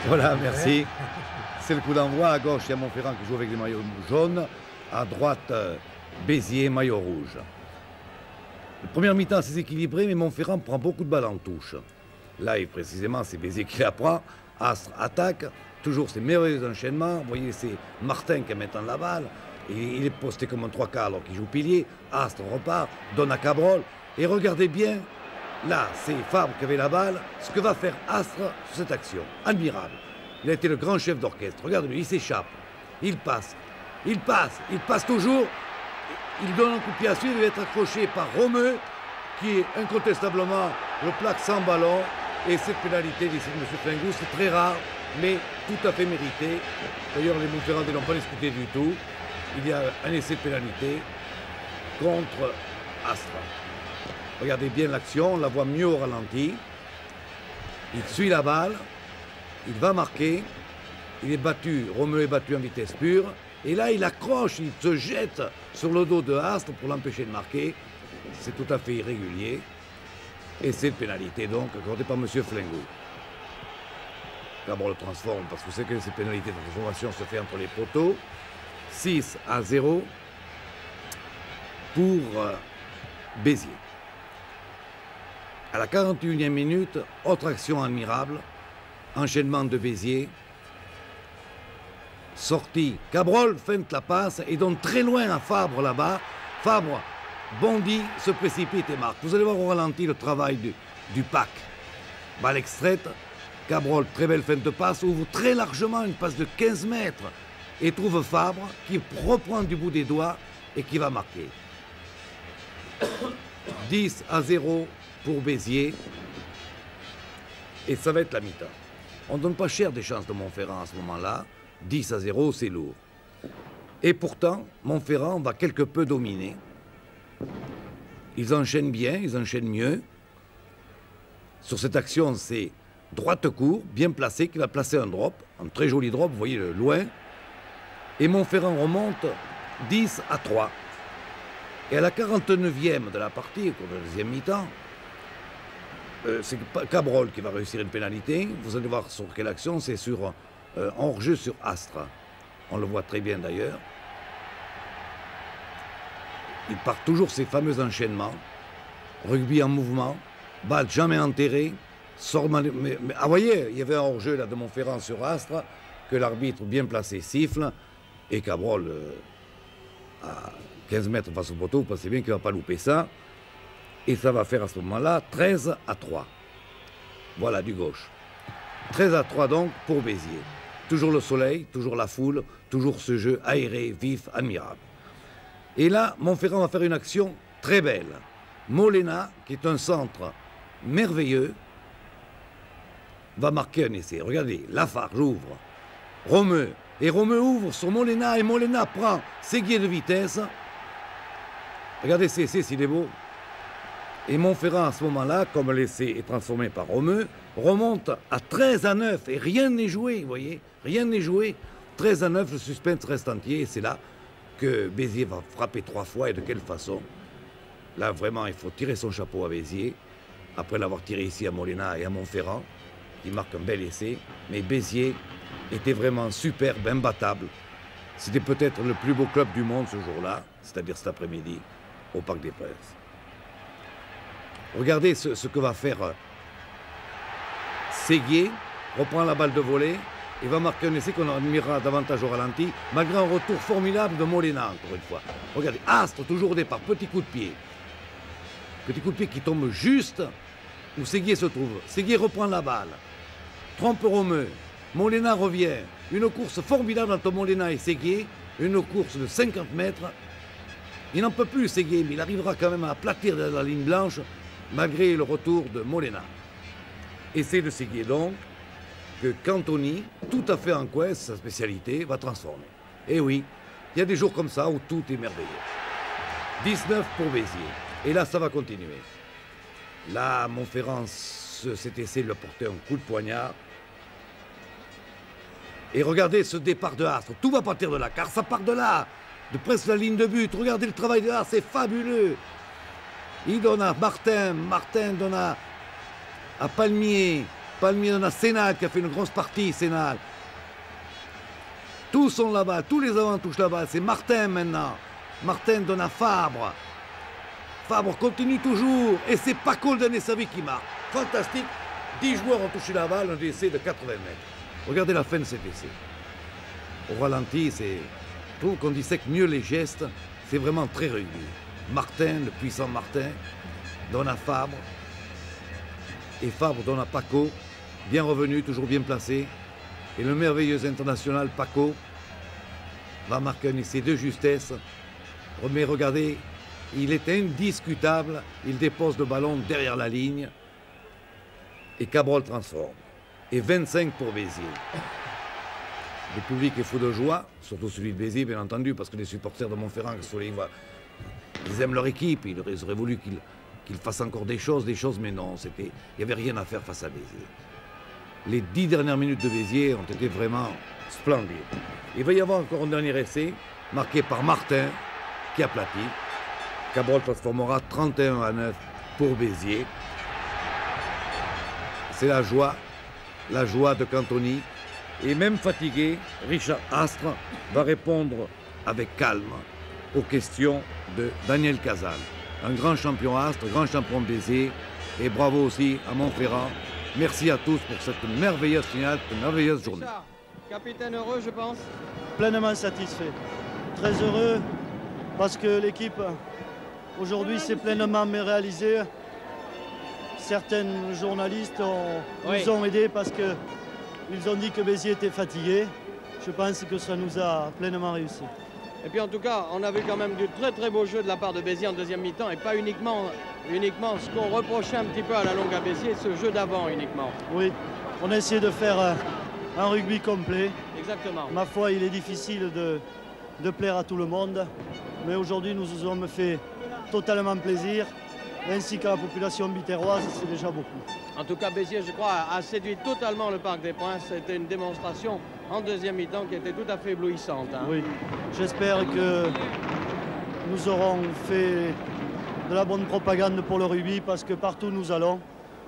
Voilà, merci. C'est le coup d'envoi. À gauche, il y a Montferrand qui joue avec les maillots jaunes. À droite, euh, Béziers, maillot rouge. Le premier mi-temps, c'est équilibré, mais Montferrand prend beaucoup de balles en touche. Là, et précisément, c'est Béziers qui la prend. Astre attaque. Toujours ces merveilleux enchaînements. Vous voyez, c'est Martin qui met en la balle. Il est posté comme un trois quarts alors qu'il joue pilier. Astre repart, donne à Cabrol. Et regardez bien, là, c'est Fabre qui avait la balle. Ce que va faire Astre sur cette action. Admirable. Il a été le grand chef d'orchestre. Regardez-le, il s'échappe. Il passe. Il passe. Il passe toujours. Il donne un coup de pied à suivre. Il va être accroché par Romeu, qui est incontestablement le plaque sans ballon. Et cette pénalité d'ici de M. Fingou, c'est très rare, mais tout à fait mérité. D'ailleurs, les Montferrandais n'ont pas discuté du tout. Il y a un essai de pénalité contre Astra. Regardez bien l'action, on la voit mieux au ralenti. Il suit la balle, il va marquer, il est battu, Romeu est battu en vitesse pure, et là il accroche, il se jette sur le dos de Astre pour l'empêcher de marquer. C'est tout à fait irrégulier. Et c'est une pénalité donc accordée par M. Flingou. D'abord le transforme parce que savez que ces pénalités de transformation se fait entre les poteaux. 6 à 0 pour euh, Béziers. À la 41e minute, autre action admirable, enchaînement de Béziers. Sortie, Cabrol feinte la passe et donne très loin à Fabre là-bas. Fabre bondit, se précipite et marque. Vous allez voir au ralenti le travail du, du pack. Balle extraite, Cabrol, très belle feinte de passe, ouvre très largement une passe de 15 mètres et trouve Fabre qui reprend du bout des doigts et qui va marquer. 10 à 0 pour Béziers. Et ça va être la mi-temps. On ne donne pas cher des chances de Montferrand à ce moment-là. 10 à 0, c'est lourd. Et pourtant, Montferrand va quelque peu dominer. Ils enchaînent bien, ils enchaînent mieux. Sur cette action, c'est droite court, bien placé, qui va placer un drop, un très joli drop, vous voyez le loin. Et Montferrand remonte 10 à 3. Et à la 49e de la partie, au cours de la deuxième mi-temps, euh, c'est Cabrol qui va réussir une pénalité. Vous allez voir sur quelle action, c'est sur euh, hors-jeu sur Astra. On le voit très bien d'ailleurs. Il part toujours ces fameux enchaînements. Rugby en mouvement, balle jamais enterrée. Sort ah, voyez, il y avait un hors-jeu de Montferrand sur Astra que l'arbitre bien placé siffle et Cabrol euh, à 15 mètres face au poteau, pensez bien qu'il ne va pas louper ça. Et ça va faire à ce moment-là 13 à 3. Voilà du gauche. 13 à 3 donc pour Béziers. Toujours le soleil, toujours la foule, toujours ce jeu aéré, vif, admirable. Et là, Montferrand va faire une action très belle. Molena, qui est un centre merveilleux, va marquer un essai. Regardez, Lafarge ouvre. Romeu. Et Romeu ouvre sur Molena et Molena prend ses guiers de vitesse. Regardez ces essais, s'il est beau. Et Montferrand, à ce moment-là, comme l'essai est transformé par Romeu, remonte à 13 à 9 et rien n'est joué, vous voyez, rien n'est joué. 13 à 9, le suspense reste entier et c'est là que Béziers va frapper trois fois et de quelle façon. Là, vraiment, il faut tirer son chapeau à Béziers, après l'avoir tiré ici à Molina et à Montferrand, qui marque un bel essai. Mais Béziers était vraiment superbe, imbattable. C'était peut-être le plus beau club du monde ce jour-là, c'est-à-dire cet après-midi, au Parc des Princes. Regardez ce, que va faire euh, Séguier, reprend la balle de volée et va marquer un essai qu'on admirera davantage au ralenti, malgré un retour formidable de Molina, encore une fois. Regardez, Astre, toujours au départ, petit coup de pied. Petit coup de pied qui tombe juste où Séguier se trouve. Séguier reprend la balle, trompe Romeu, Molina revient. Une course formidable entre Molina et Séguier, une course de 50 mètres. Il n'en peut plus, Séguier, mais il arrivera quand même à aplatir la ligne blanche malgré le retour de Molena. C'est de Séguier donc que Cantoni, tout à fait en coin, sa spécialité, va transformer. Et oui, il y a des jours comme ça où tout est merveilleux. 19 pour Béziers. Et là, ça va continuer. Là, Montferrand s'est essayé de le porter un coup de poignard. Et regardez ce départ de Astre. Tout va partir de là, car ça part de là, de presque la ligne de but. Regardez le travail de Astre, c'est fabuleux. Il donne à Martin, Martin donne à, Palmier, Palmier, on a Sénal qui a fait une grosse partie, Sénal. Tous sont là-bas, tous les avants touchent là-bas. C'est Martin maintenant. Martin donne à Fabre. Fabre continue toujours. Et c'est Paco le dernier qui marque. Fantastique. 10 joueurs ont touché la balle, un essai de 80 mètres. Regardez la fin de cet essai. Au ralenti, c'est. Je trouve qu'on dissèque mieux les gestes. C'est vraiment très rugby. Martin, le puissant Martin, donne à Fabre. Et Fabre donne à Paco. Bien revenu, toujours bien placé. Et le merveilleux international Paco va marquer un essai de justesse. Mais regardez, il est indiscutable. Il dépose le ballon derrière la ligne. Et Cabrol transforme. Et 25 pour Béziers. Le public est fou de joie, surtout celui de Béziers, bien entendu, parce que les supporters de Montferrand, ils aiment leur équipe. Ils auraient voulu qu'ils fassent encore des choses, des choses, mais non, il n'y avait rien à faire face à Béziers. Les dix dernières minutes de Béziers ont été vraiment splendides. Il va y avoir encore un dernier essai, marqué par Martin, qui aplatit. Cabrol transformera 31 à 9 pour Béziers. C'est la joie, la joie de Cantoni. Et même fatigué, Richard Astre va répondre avec calme aux questions de Daniel Casal. Un grand champion Astre, grand champion Béziers. Et bravo aussi à Montferrand. Merci à tous pour cette merveilleuse finale, cette merveilleuse journée. Capitaine heureux, je pense Pleinement satisfait. Très heureux parce que l'équipe aujourd'hui s'est pleinement réalisée. Certains journalistes nous ont aidés parce qu'ils ont dit que Béziers était fatigué. Je pense que ça nous a pleinement réussi. Et puis en tout cas, on a vu quand même du très très beau jeu de la part de Béziers en deuxième mi-temps et pas uniquement, uniquement ce qu'on reprochait un petit peu à la longue à Béziers, ce jeu d'avant uniquement. Oui, on a essayé de faire euh, un rugby complet. Exactement. Ma foi, il est difficile de, de plaire à tout le monde, mais aujourd'hui nous nous sommes fait totalement plaisir, ainsi qu'à la population biterroise, c'est déjà beaucoup. En tout cas, Béziers, je crois, a séduit totalement le Parc des Princes. C'était une démonstration en deuxième mi-temps qui était tout à fait éblouissante. Hein. Oui, j'espère que nous aurons fait de la bonne propagande pour le rugby parce que partout où nous allons,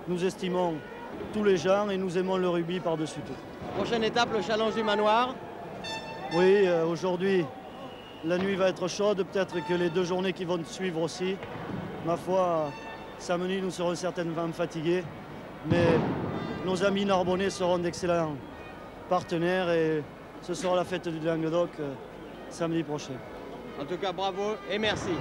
nous estimons tous les gens et nous aimons le rugby par-dessus tout. Prochaine étape, le challenge du manoir Oui, euh, aujourd'hui, la nuit va être chaude, peut-être que les deux journées qui vont suivre aussi. Ma foi, samedi, nous serons certainement fatigués, mais nos amis narbonnais seront d'excellents partenaires et ce sera la fête du Languedoc euh, samedi prochain. En tout cas, bravo et merci.